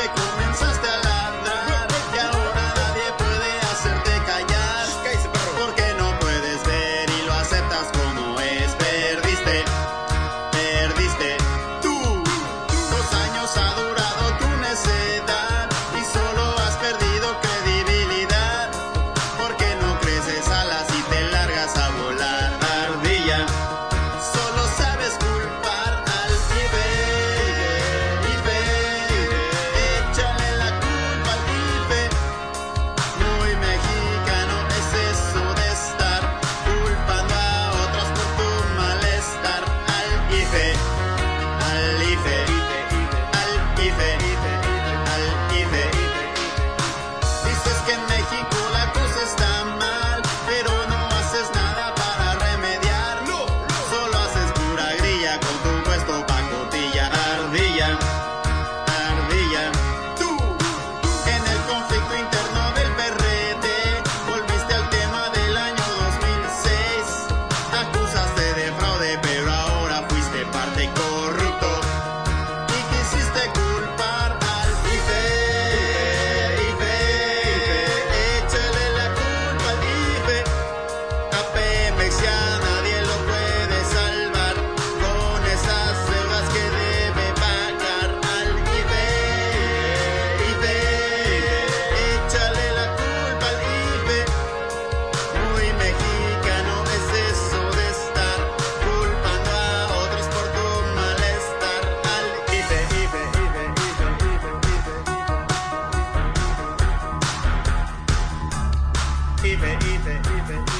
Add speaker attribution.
Speaker 1: make even Eve, even, even. Eve.